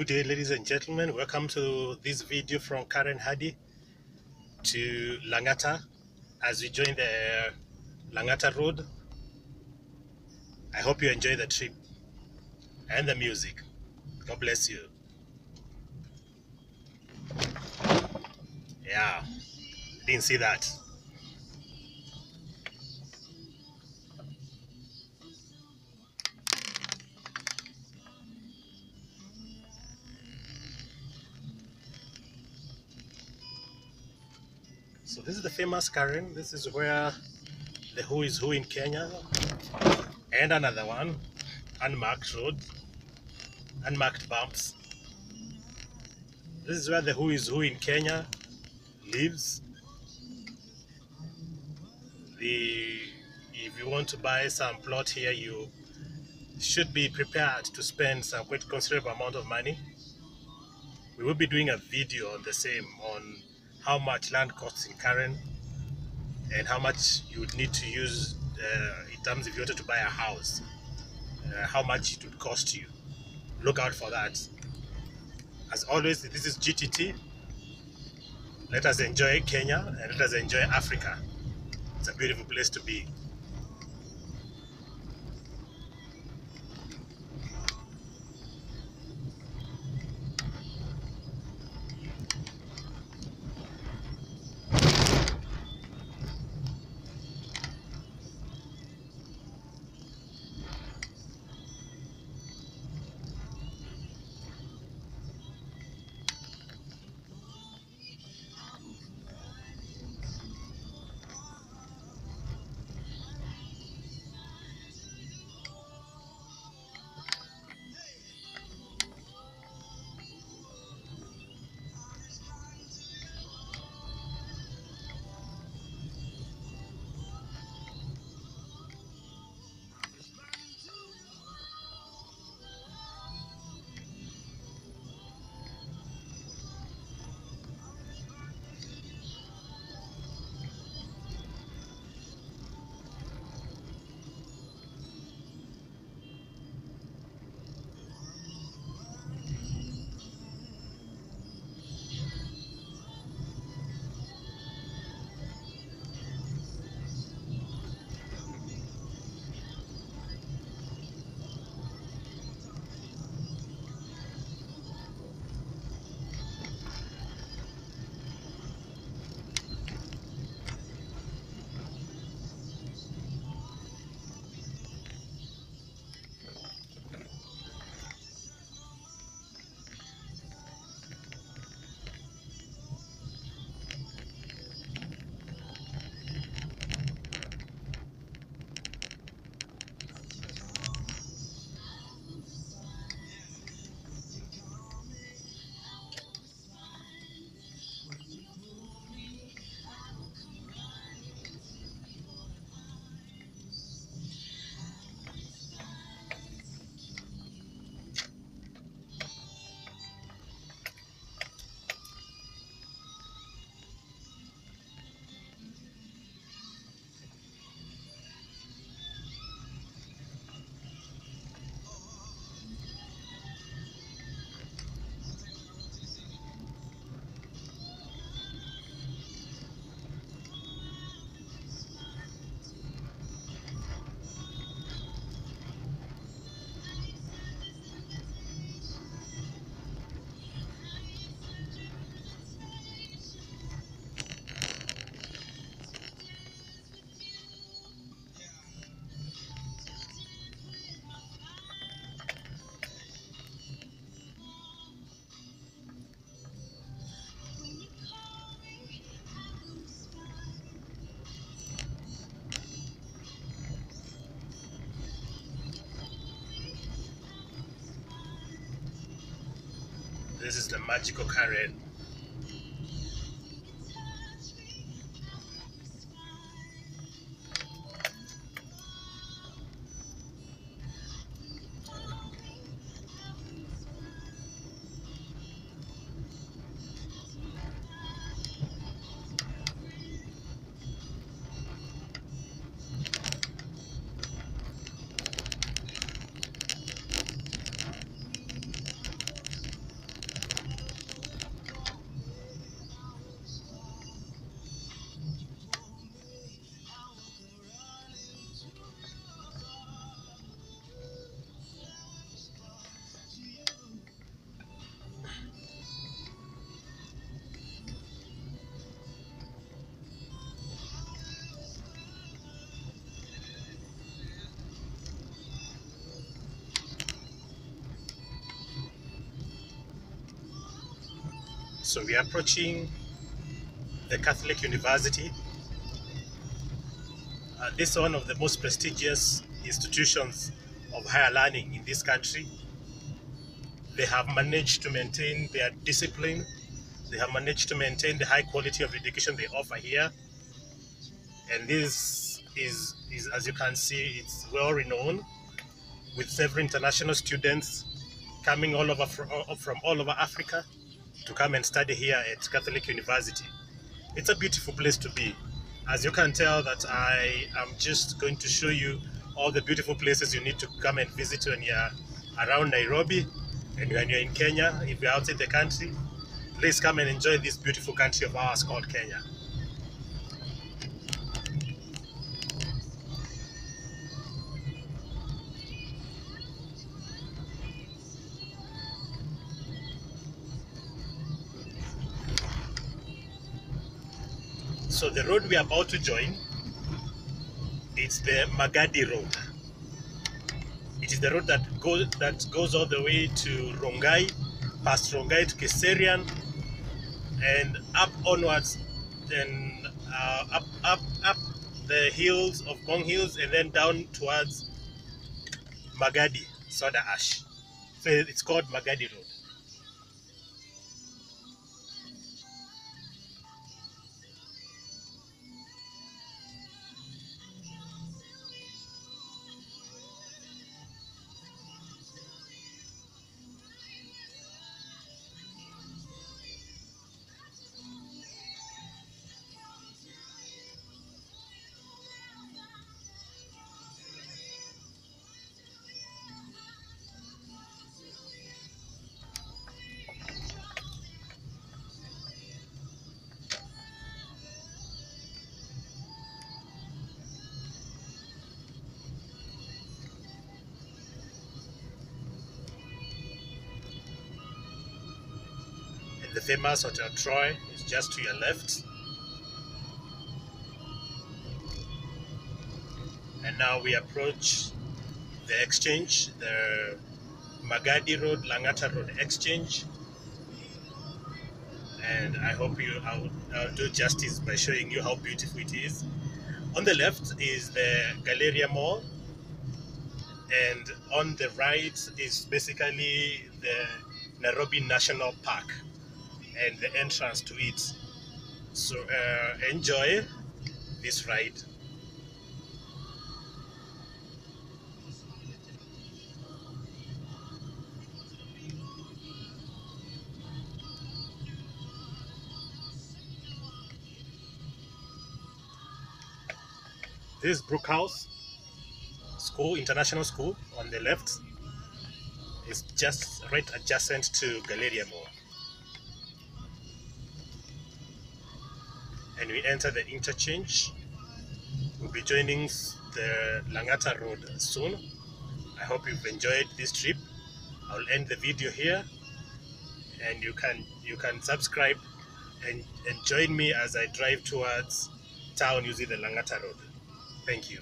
Good day, ladies and gentlemen. Welcome to this video from Karen Hardy to Langata as we join the Langata Road. I hope you enjoy the trip and the music. God bless you. Yeah, didn't see that. So this is the famous Karen. This is where the Who is Who in Kenya and another one, unmarked road, unmarked bumps. This is where the Who is Who in Kenya lives. The if you want to buy some plot here, you should be prepared to spend some quite considerable amount of money. We will be doing a video on the same on how much land costs in Karen and how much you would need to use uh, in terms if you wanted to buy a house, uh, how much it would cost you. Look out for that. As always, this is GTT. Let us enjoy Kenya and let us enjoy Africa. It's a beautiful place to be. This is the magical Karen. So we are approaching the Catholic University. Uh, this is one of the most prestigious institutions of higher learning in this country. They have managed to maintain their discipline. They have managed to maintain the high quality of education they offer here. And this is, is as you can see, it's well renowned with several international students coming all over from, from all over Africa to come and study here at Catholic University. It's a beautiful place to be. As you can tell that I am just going to show you all the beautiful places you need to come and visit when you're around Nairobi and when you're in Kenya, if you're outside the country, please come and enjoy this beautiful country of ours called Kenya. So the road we are about to join, it's the Magadi Road. It is the road that goes that goes all the way to Rongai, past Rongai to Kiserian, and up onwards, then uh, up up up the hills of Ngong Hills, and then down towards Magadi, Soda Ash. So it's called Magadi Road. The famous Hotel Troy is just to your left. And now we approach the exchange, the Magadi Road, Langata Road exchange. And I hope you, I'll, I'll do justice by showing you how beautiful it is. On the left is the Galleria Mall. And on the right is basically the Nairobi National Park and the entrance to it. So uh, enjoy this ride. This is Brookhouse School, International School on the left. It's just right adjacent to Galleria Mall. We enter the interchange. We'll be joining the Langata Road soon. I hope you've enjoyed this trip. I'll end the video here and you can you can subscribe and, and join me as I drive towards town using the Langata Road. Thank you.